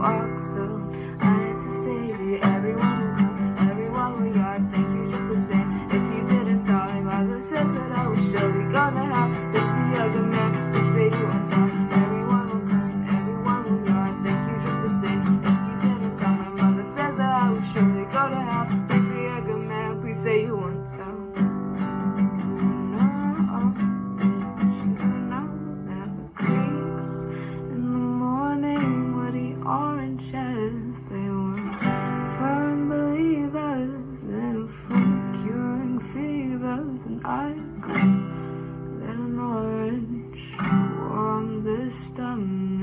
walk, I had to save you. Everyone will come, everyone will yard. Thank you just the same. If you didn't tell me by the that I was sure gonna have with the other man, to say you on time. Everyone will come, everyone will yard. Thank you just the same. If you didn't tell me, mother says that I was sure gonna have with the other man. Please say you on time. oranges. They were firm believers in from curing fevers, and I grew then an orange on the stem.